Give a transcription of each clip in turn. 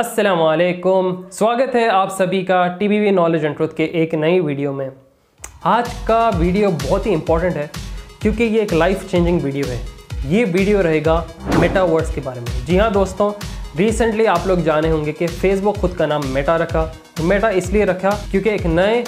असलकुम स्वागत है आप सभी का T V V knowledge and truth के एक नई वीडियो में। आज का वीडियो बहुत ही इंपॉर्टेंट है, क्योंकि ये एक लाइफ चेंजिंग वीडियो है। ये वीडियो रहेगा मेटावर्स के बारे में। जी हाँ दोस्तों रिसेंटली आप लोग जाने होंगे कि फेसबुक खुद का नाम मेटा रखा। मेटा इसलिए रखा क्योंकि एक नए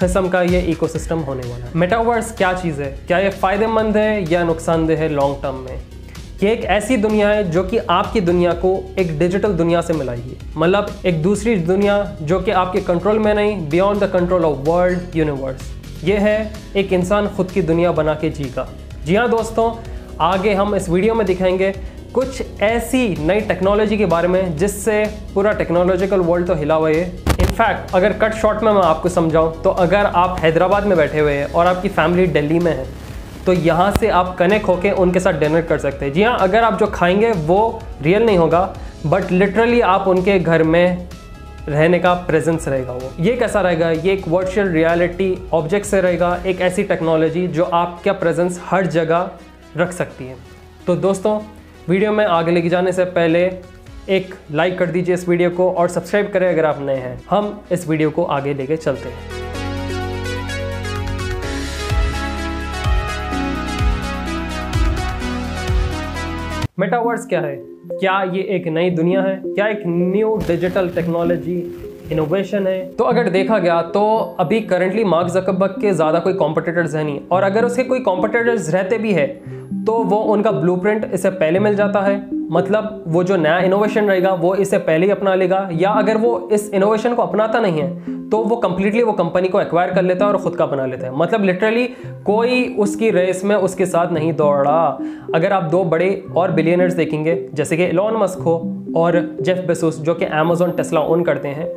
किस्म का ये इकोसिस्टम होने वाला है। मेटावर्स क्या चीज़ है? क्या ये फ़ायदेमंद है या नुकसानदेह है लॉन्ग टर्म में? ये एक ऐसी दुनिया है जो कि आपकी दुनिया को एक डिजिटल दुनिया से मिलाएगी मतलब एक दूसरी दुनिया जो कि आपके कंट्रोल में नहीं beyond the control of world universe ये है एक इंसान खुद की दुनिया बना के जीगा जी हाँ दोस्तों, आगे हम इस वीडियो में दिखाएँगे कुछ ऐसी नई टेक्नोलॉजी के बारे में जिससे पूरा टेक्नोलॉजिकल वर्ल्ड तो हिला हुआ है। इनफैक्ट अगर कट शॉर्ट में मैं आपको समझाऊं तो अगर आप हैदराबाद में बैठे हुए हैं और आपकी फैमिली दिल्ली में है तो यहाँ से आप कनेक्ट होकर उनके साथ डिनर कर सकते हैं। जी हाँ अगर आप जो खाएँगे वो रियल नहीं होगा बट लिटरली आप उनके घर में रहने का प्रेजेंस रहेगा वो। ये कैसा रहेगा? ये एक वर्चुअल रियलिटी ऑब्जेक्ट से रहेगा, एक ऐसी टेक्नोलॉजी जो आपका प्रेजेंस हर जगह रख सकती है। तो दोस्तों, वीडियो में आगे लेके जाने से पहले एक लाइक कर दीजिए इस वीडियो को और सब्सक्राइब करें अगर आप नए हैं। हम इस वीडियो को आगे लेके चलते हैं। मेटावर्स क्या है? क्या ये एक नई दुनिया है? क्या एक न्यू डिजिटल टेक्नोलॉजी इनोवेशन है? तो अगर देखा गया तो अभी करंटली मार्क जकबर्ग के ज़्यादा कोई कॉम्पिटिटर्स है नहीं। और अगर उसके कोई कॉम्पिटिटर्स रहते भी है तो वो उनका ब्लूप्रिंट इससे पहले मिल जाता है। मतलब वो जो नया इनोवेशन रहेगा, वो इसे पहले ही अपना लेगा, या अगर वो इस इनोवेशन को अपनाता नहीं है तो वो कंप्लीटली वो कंपनी को एक्वायर कर लेता है और ख़ुद का बना लेता है। मतलब लिटरली कोई उसकी रेस में उसके साथ नहीं दौड़ा। अगर आप दो बड़े और बिलियनर्स देखेंगे, जैसे कि एलॉन मस्क हो और जेफ बेसोस जो कि अमेजोन टेस्ला ओन करते हैं,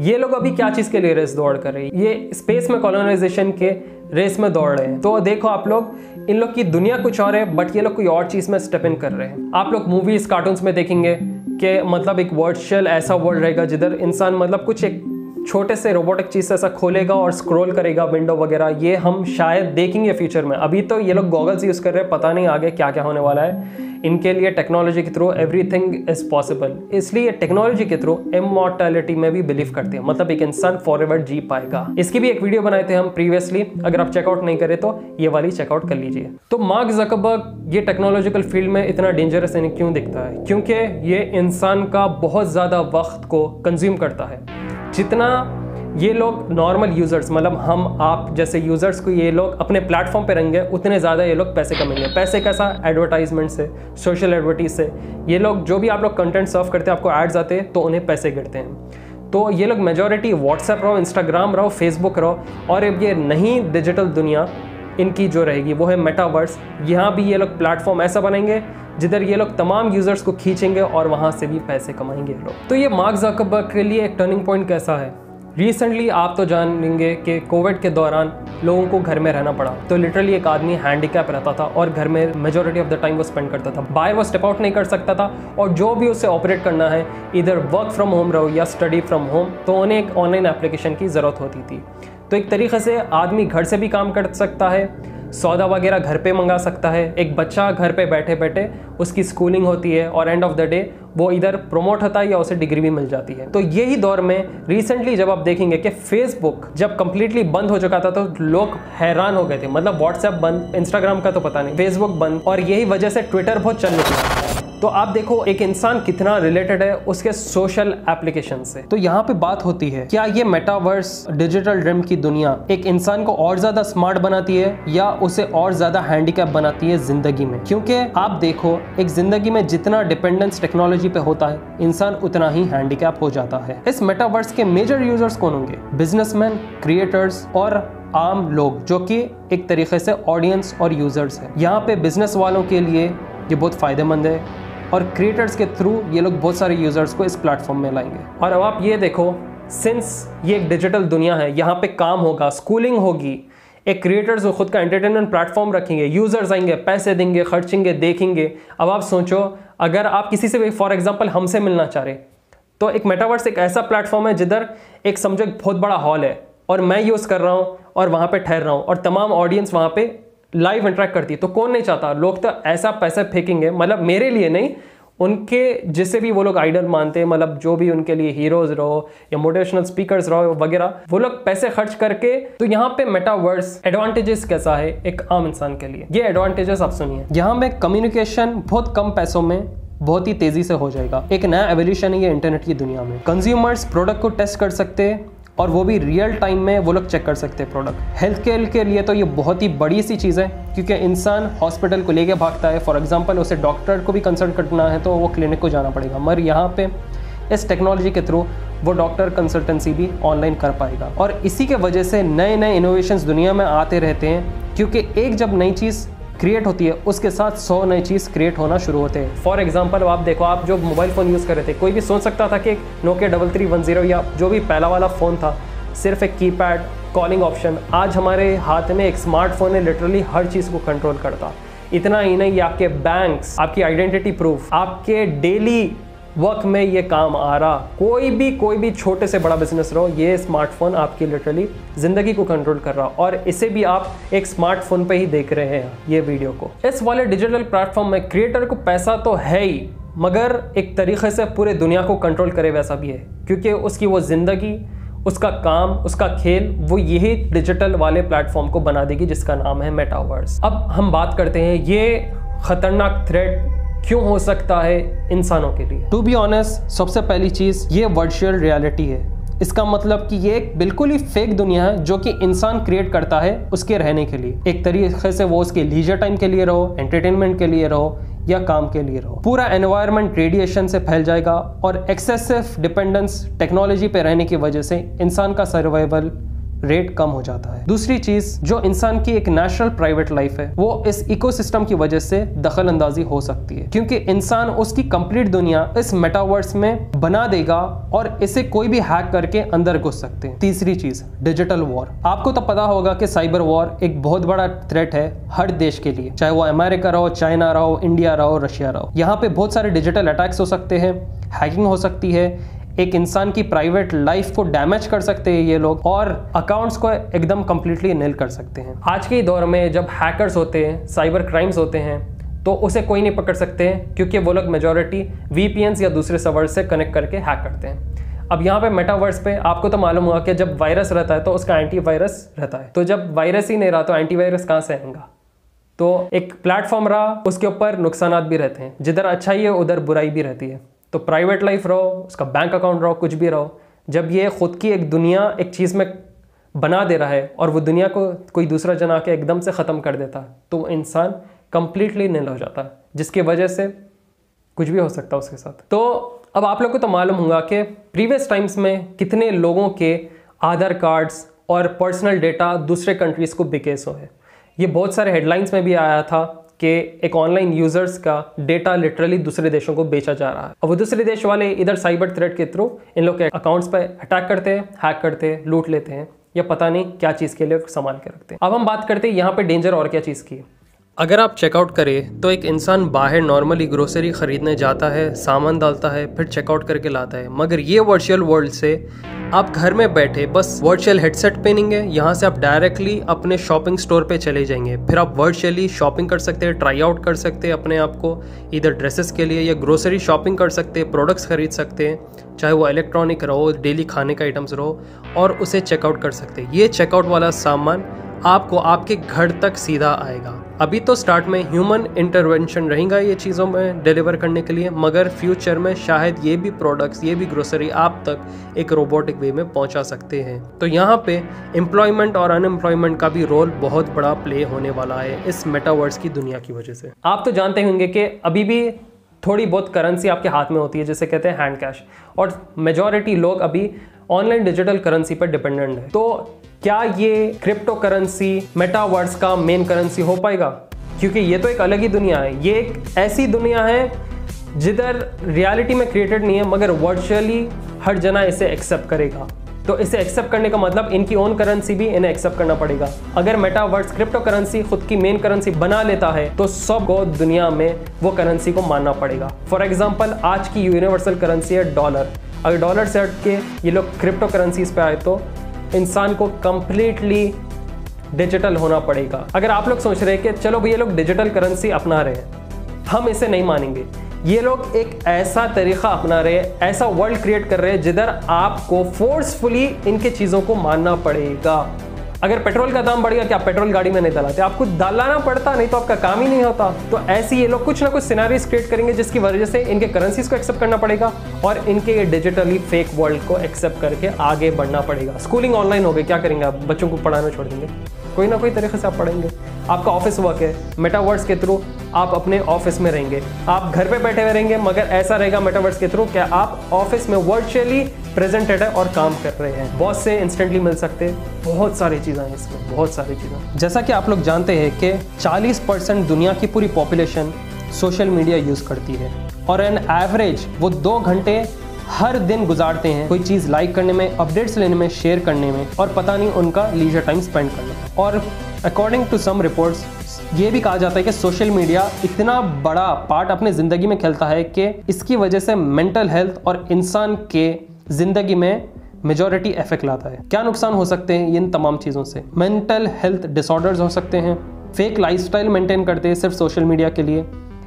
ये लोग अभी क्या चीज़ के लिए रेस दौड़ कर रहे हैं? ये स्पेस में कॉलोनाइजेशन के रेस में दौड़ रहे हैं। तो देखो आप लोग, इन लोग की दुनिया कुछ और है बट ये लोग कोई और चीज़ में स्टेप इन कर रहे हैं। आप लोग मूवीज़ कार्टून में देखेंगे कि मतलब एक वर्चुअल ऐसा वर्ल्ड रहेगा जिधर इंसान मतलब कुछ एक छोटे से रोबोटिक चीज़ से ऐसा खोलेगा और स्क्रॉल करेगा विंडो वगैरह। ये हम शायद देखेंगे फ्यूचर में। अभी तो ये लोग गॉगल्स यूज़ कर रहे हैं, पता नहीं आगे क्या क्या होने वाला है। इनके लिए टेक्नोलॉजी के थ्रू एवरीथिंग इज़ पॉसिबल इसलिए टेक्नोलॉजी के थ्रू इमोर्टैलिटी में भी बिलीव करते हैं। मतलब एक इंसान फॉर एवर जी पाएगा। इसकी भी एक वीडियो बनाए थे हम प्रीवियसली अगर आप चेकआउट नहीं करें तो ये वाली चेकआउट कर लीजिए। तो मार्क जकबर्ग ये टेक्नोलॉजिकल फ़ील्ड में इतना डेंजरस इन्हें क्यों दिखता है? क्योंकि ये इंसान का बहुत ज़्यादा वक्त को कंज्यूम करता है। जितना ये लोग नॉर्मल यूज़र्स मतलब हम, आप जैसे यूज़र्स को ये लोग अपने प्लेटफॉर्म पे रहेंगे उतने ज़्यादा ये लोग पैसे कमेंगे। पैसे कैसा? एडवर्टाइजमेंट से सोशल एडवर्टीज से। ये लोग जो भी आप लोग कंटेंट सर्व करते हैं, आपको एड्स आते हैं तो उन्हें पैसे गिरते हैं। तो ये लोग मेजोरिटी व्हाट्सएप रहो इंस्टाग्राम रहो फेसबुक रहो, और अब ये नहीं डिजिटल दुनिया, इनकी जो रहेगी, वो है मेटावर्स यहाँ भी ये लोग प्लेटफॉर्म ऐसा बनेंगे, जिधर ये लोग तमाम यूज़र्स को खींचेंगे और वहाँ से भी पैसे कमाएँगे लोग। तो ये मार्क जकबर्ग के लिए एक टर्निंग पॉइंट कैसा है? रिसेंटली आप तो जानेंगे कि कोविड के दौरान लोगों को घर में रहना पड़ा। तो लिटरली एक आदमी हैंडीकैप रहता था और घर में मेजोरिटी ऑफ़ द टाइम वो स्पेंड करता था। बाहर वो स्टेप आउट नहीं कर सकता था और जो भी उसे ऑपरेट करना है इधर वर्क फ्रॉम होम रहो या स्टडी फ्रॉम होम तो उन्हें एक ऑनलाइन एप्लीकेशन की ज़रूरत होती थी। तो एक तरीके से आदमी घर से भी काम कर सकता है सौदा वगैरह घर पे मंगा सकता है। एक बच्चा घर पे बैठे बैठे उसकी स्कूलिंग होती है और एंड ऑफ़ द डे वो इधर प्रमोट होता है या उसे डिग्री भी मिल जाती है। तो यही दौर में रिसेंटली जब आप देखेंगे कि फेसबुक जब कंप्लीटली बंद हो चुका था तो लोग हैरान हो गए थे। मतलब व्हाट्सएप बंद इंस्टाग्राम का तो पता नहीं। फेसबुक बंद और यही वजह से ट्विटर बहुत चल निकला तो आप देखो एक इंसान कितना रिलेटेड है उसके सोशल एप्लीकेशन से। तो यहाँ पे बात होती है, क्या ये मेटावर्स डिजिटल ड्रीम की दुनिया एक इंसान को और ज़्यादा स्मार्ट बनाती है या उसे और ज़्यादा हैंडीकैप बनाती है ज़िंदगी में? क्योंकि आप देखो, एक ज़िंदगी में जितना डिपेंडेंस टेक्नोलॉजी पे होता है, इंसान उतना ही हैंडीकैप हो जाता है। इस मेटावर्स के मेजर यूज़र्स कौन होंगे? बिजनेसमैन क्रिएटर्स और आम लोग, जो कि एक तरीके से ऑडियंस और यूज़र्स है। यहाँ पे बिज़नेस वालों के लिए ये बहुत फ़ायदेमंद है और क्रिएटर्स के थ्रू ये लोग बहुत सारे यूज़र्स को इस प्लेटफॉर्म में लाएँगे। और अब आप ये देखो सिंस ये एक डिजिटल दुनिया है, यहाँ पे काम होगा स्कूलिंग होगी, एक क्रिएटर्स खुद का एंटरटेनमेंट प्लेटफॉर्म रखेंगे यूज़र्स आएँगे, पैसे देंगे, खर्चेंगे, देखेंगे। अब आप सोचो, अगर आप किसी से भी फॉर एग्ज़ाम्पल हमसे मिलना चाह रहे तो एक मेटावर्स एक ऐसा प्लेटफॉर्म है जिधर एक समझो एक बहुत बड़ा हॉल है, और मैं यूज़ कर रहा हूँ, और वहाँ पे ठहर रहा हूँ, और तमाम ऑडियंस वहाँ पे लाइव इंटरेक्ट करती है तो कौन नहीं चाहता? लोग तो ऐसा पैसा फेंकेंगे मतलब मेरे लिए नहीं, उनके जिसे भी वो लोग आइडल मानते हैं मतलब जो भी उनके लिए हीरोज रहो, या मोटिवेशनल स्पीकर्स रहो, वगैरह, वो लोग पैसे खर्च करके तो यहाँ पे मेटावर्स एडवांटेजेस कैसा है एक आम इंसान के लिए? ये एडवांटेजेस आप सुनिए। यहाँ में कम्युनिकेशन बहुत कम पैसों में बहुत ही तेज़ी से हो जाएगा। एक नया एवोल्यूशन है ये इंटरनेट की दुनिया में। कंज्यूमर्स प्रोडक्ट को टेस्ट कर सकते हैं और वो भी रियल टाइम में वो लोग चेक कर सकते हैं प्रोडक्ट हेल्थ केयर के लिए तो ये बहुत ही बड़ी सी चीज़ है, क्योंकि इंसान हॉस्पिटल को लेके भागता है. फॉर एग्जांपल उसे डॉक्टर को भी कंसल्ट करना है तो वो क्लिनिक को जाना पड़ेगा. मगर यहाँ पे इस टेक्नोलॉजी के थ्रू वो डॉक्टर कंसल्टेंसी भी ऑनलाइन कर पाएगा. और इसी के वजह से नए नए इनोवेशंस दुनिया में आते रहते हैं, क्योंकि एक जब नई चीज़ क्रिएट होती है, उसके साथ सौ नई चीज़ क्रिएट होना शुरू होते हैं। फॉर एग्ज़ाम्पल आप देखो, आप जो मोबाइल फ़ोन यूज़ कर रहे थे, कोई भी सोच सकता था कि एक डबल थ्री वन ज़ीरो या जो भी पहला वाला फ़ोन था, सिर्फ़ एक कीपैड कॉलिंग ऑप्शन आज हमारे हाथ में एक स्मार्टफ़ोन है लिटरली हर चीज़ को कंट्रोल करता। इतना ही नहीं, आपके बैंक्स आपकी आइडेंटिटी प्रूफ आपके डेली वर्क में ये काम आ रहा। कोई भी कोई भी छोटे से बड़ा बिज़नेस रहो, ये स्मार्टफ़ोन आपकी लिटरली ज़िंदगी को कंट्रोल कर रहा। और इसे भी आप एक स्मार्टफ़ोन पे ही देख रहे हैं ये वीडियो को। इस वाले डिजिटल प्लेटफॉर्म में क्रिएटर को पैसा तो है ही, मगर एक तरीके से पूरे दुनिया को कंट्रोल करे वैसा भी है। क्योंकि उसकी वो ज़िंदगी, उसका काम, उसका खेल, वो यही डिजिटल वाले प्लेटफॉर्म को बना देगी जिसका नाम है मेटावर्स अब हम बात करते हैं ये खतरनाक थ्रेट क्यों हो सकता है इंसानों के लिए? टू बी ऑनेस्ट सबसे पहली चीज़, ये वर्चुअल रियलिटी है। इसका मतलब कि ये एक बिल्कुल ही फेक दुनिया है, जो कि इंसान क्रिएट करता है उसके रहने के लिए। एक तरीके से वो उसके लीजर टाइम के लिए रहो एंटरटेनमेंट के लिए रहो, या काम के लिए रहो। पूरा एनवायरनमेंट रेडिएशन से फैल जाएगा और एक्सेसिव डिपेंडेंस टेक्नोलॉजी पे रहने की वजह से इंसान का सर्वाइवल रेट कम हो जाता है। दूसरी चीज़ जो इंसान की एक नेचुरल प्राइवेट लाइफ है, वो इस इकोसिस्टम की वजह से दखल अंदाजी हो सकती है। क्योंकि इंसान उसकी कंप्लीट दुनिया इस मेटावर्स में बना देगा और इसे कोई भी हैक करके अंदर घुस सकते हैं। तीसरी चीज़ डिजिटल वॉर आपको तो पता होगा कि साइबर वॉर एक बहुत बड़ा थ्रेट है हर देश के लिए। चाहे वो अमेरिका रहो चाइना रहो इंडिया रहो रशिया रहो। यहाँ पे बहुत सारे डिजिटल अटैक्स हो सकते हैं हैकिंग हो सकती है एक इंसान की प्राइवेट लाइफ को डैमेज कर सकते हैं ये लोग और अकाउंट्स को एकदम कम्प्लीटली नील कर सकते हैं। आज के दौर में जब हैकर्स होते हैं साइबर क्राइम्स होते हैं तो उसे कोई नहीं पकड़ सकते हैं क्योंकि वो लोग मेजोरिटी वी या दूसरे सर्वर से कनेक्ट करके हैक करते हैं। अब यहाँ पे मेटावर्स पे आपको तो मालूम हुआ कि जब वायरस रहता है तो उसका एंटीवायरस रहता है। तो जब वायरस ही नहीं रहा तो एंटीवायरस कहाँ से आएगा? तो एक प्लेटफॉर्म रहा, उसके ऊपर नुकसान भी रहते हैं। जिधर अच्छाई है, उधर बुराई भी रहती है। तो प्राइवेट लाइफ रहो, उसका बैंक अकाउंट रहो, कुछ भी रहो। जब ये खुद की एक दुनिया, एक चीज़ में बना दे रहा है और वो दुनिया को कोई दूसरा जना के एकदम से ख़त्म कर देता है तो इंसान कम्प्लीटली नील हो जाता है जिसकी वजह से कुछ भी हो सकता है उसके साथ। तो अब आप लोग को तो मालूम होगा कि प्रीवियस टाइम्स में कितने लोगों के आधार कार्ड्स और पर्सनल डेटा दूसरे कंट्रीज़ को बिकेस हो है ये बहुत सारे हेडलाइंस में भी आया था कि एक ऑनलाइन यूज़र्स का डेटा लिटरली दूसरे देशों को बेचा जा रहा है। और वो दूसरे देश वाले इधर साइबर थ्रेट के थ्रू इन लोग के अकाउंट्स पर अटैक करते हैं हैक करते हैं लूट लेते हैं, या पता नहीं क्या चीज़ के लिए संभाल के रखते हैं। अब हम बात करते हैं यहाँ पे डेंजर और क्या चीज़ की। अगर आप चेकआउट करें तो एक इंसान बाहर नॉर्मली ग्रोसरी ख़रीदने जाता है, सामान डालता है, फिर चेकआउट करके लाता है। मगर ये वर्चुअल वर्ल्ड से आप घर में बैठे, बस वर्चुअल हेडसेट पहनेंगे, यहाँ से आप डायरेक्टली अपने शॉपिंग स्टोर पे चले जाएँगे। फिर आप वर्चुअली शॉपिंग कर सकते हैं ट्राई आउट कर सकते हैं अपने आप को इधर ड्रेसेस के लिए या ग्रोसरी शॉपिंग कर सकते हैं प्रोडक्ट्स खरीद सकते हैं, चाहे वो इलेक्ट्रॉनिक रहो डेली खाने का आइटम्स रहो, और उसे चेकआउट कर सकते हैं। ये चेकआउट वाला सामान आपको आपके घर तक सीधा आएगा। अभी तो स्टार्ट में ह्यूमन इंटरवेंशन रहेगा ये चीज़ों में डिलीवर करने के लिए, मगर फ्यूचर में शायद ये भी प्रोडक्ट्स ये भी ग्रोसरी आप तक एक रोबोटिक वे में पहुँचा सकते हैं। तो यहाँ पे एम्प्लॉयमेंट और अनएम्प्लॉयमेंट का भी रोल बहुत बड़ा प्ले होने वाला है इस मेटावर्स की दुनिया की वजह से। आप तो जानते होंगे कि अभी भी थोड़ी बहुत करेंसी आपके हाथ में होती है, जिसे कहते हैं हैंड कैश और मेजॉरिटी लोग अभी ऑनलाइन डिजिटल करेंसी पर डिपेंडेंट है। तो क्या ये क्रिप्टो करेंसी मेटावर्स का मेन करेंसी हो पाएगा? क्योंकि ये तो एक अलग ही दुनिया है। ये एक ऐसी दुनिया है, जिधर रियलिटी में क्रिएटेड नहीं है, मगर वर्चुअली हर जना इसे एक्सेप्ट करेगा। तो इसे एक्सेप्ट करने का मतलब इनकी ओन करेंसी भी इन्हें एक्सेप्ट करना पड़ेगा। अगर मेटावर्स क्रिप्टो करेंसी खुद की मेन करेंसी बना लेता है तो सबको दुनिया में वो करेंसी को मानना पड़ेगा। फॉर एग्ज़ाम्पल आज की यूनिवर्सल करेंसी है डॉलर अगर डॉलर से हट के ये लोग क्रिप्टो करेंसीज पे आए तो इंसान को कंप्लीटली डिजिटल होना पड़ेगा। अगर आप लोग सोच रहे हैं कि चलो भैया लोग डिजिटल करेंसी अपना रहे हैं, हम इसे नहीं मानेंगे। ये लोग एक ऐसा तरीका अपना रहे ऐसा वर्ल्ड क्रिएट कर रहे हैं जिधर आपको फोर्सफुली इनके चीज़ों को मानना पड़ेगा। अगर पेट्रोल का दाम बढ़ गया कि आप पेट्रोल गाड़ी में नहीं डलाते, आपको डालाना पड़ता, नहीं तो आपका काम ही नहीं होता। तो ऐसी ये लोग कुछ ना कुछ सिनारीज क्रिएट करेंगे जिसकी वजह से इनके करेंसीज को एक्सेप्ट करना पड़ेगा और इनके ये डिजिटली फेक वर्ल्ड को एक्सेप्ट करके आगे बढ़ना पड़ेगा। स्कूलिंग ऑनलाइन हो गई, क्या करेंगे आप? बच्चों को पढ़ाना छोड़ देंगे। कोई ना कोई तरीके से आप पढ़ेंगे। आपका ऑफ़िस वर्क है मेटावर्स के थ्रू आप अपने ऑफ़िस में रहेंगे। आप घर पे बैठे हुए रहेंगे, मगर ऐसा रहेगा मेटावर्स के थ्रू क्या आप ऑफ़िस में वर्चुअली प्रेजेंटेड है और काम कर रहे हैं। बॉस से इंस्टेंटली मिल सकते हैं। बहुत सारी चीज़ें हैं इसमें, बहुत सारी चीज़ें। जैसा कि आप लोग जानते हैं कि 40 परसेंट दुनिया की पूरी पॉपुलेशन सोशल मीडिया यूज़ करती है। और एन एवरेज वो दो घंटे हर दिन गुजारते हैं कोई चीज़ लाइक करने में अपडेट्स लेने में शेयर करने में और पता नहीं उनका लीजर टाइम स्पेंड करने में। और अकॉर्डिंग टू सम रिपोर्ट्स ये भी कहा जाता है कि सोशल मीडिया इतना बड़ा पार्ट अपने ज़िंदगी में खेलता है कि इसकी वजह से मेंटल हेल्थ और इंसान के ज़िंदगी में मेजॉरिटी इफ़ेक्ट लाता है। क्या नुकसान हो सकते हैं इन तमाम चीज़ों से? मेंटल हेल्थ डिसऑर्डर्स हो सकते हैं। फेक लाइफस्टाइल मेंटेन करते हैं सिर्फ़ सोशल मीडिया के लिए।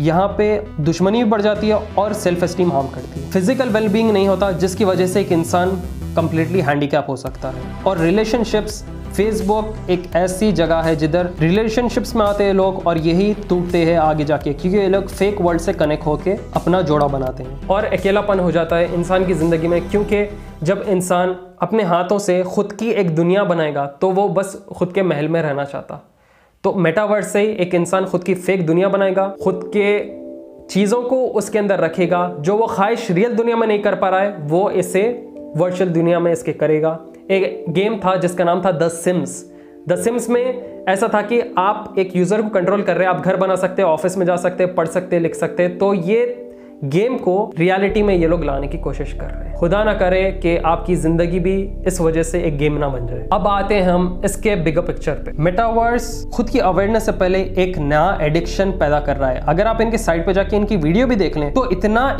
यहाँ पे दुश्मनी भी बढ़ जाती है और सेल्फ एस्टीम हार्म करती है। फ़िज़िकल वेलबींग नहीं होता, जिसकी वजह से एक इंसान कंप्लीटली हैंडीकैप हो सकता है। और रिलेशनशिप्स फेसबुक एक ऐसी जगह है जिधर रिलेशनशिप्स में आते हैं लोग और यही टूटते हैं आगे जाके, क्योंकि ये लोग फेक वर्ल्ड से कनेक्ट होके अपना जोड़ा बनाते हैं। और अकेलापन हो जाता है इंसान की ज़िंदगी में, क्योंकि जब इंसान अपने हाथों से खुद की एक दुनिया बनाएगा तो वो बस खुद के महल में रहना चाहता। तो मेटावर्स से एक इंसान खुद की फेक दुनिया बनाएगा, खुद के चीज़ों को उसके अंदर रखेगा, जो वो ख्वाहिश रियल दुनिया में नहीं कर पा रहा है, वो इसे वर्चुअल दुनिया में इसके करेगा। एक गेम था जिसका नाम था द सिम्स द सिम्स में ऐसा था कि आप एक यूज़र को कंट्रोल कर रहे हैं, आप घर बना सकते हैं ऑफ़िस में जा सकते हैं, पढ़ सकते हैं, लिख सकते हैं तो ये गेम को रियलिटी में ये लोग लाने की कोशिश कर रहे हैं। खुदा ना करे कि आपकी ज़िंदगी भी इस वजह से एक गेम ना बन जाए। अब आते हैं हम इसके बिगर पिक्चर पे। मेटावर्स खुद की अवेयरनेस से पहले एक नया एडिक्शन पैदा कर रहा है। अगर आप इनके साइट पे जाके इनकी वीडियो भी देख लें तो इतना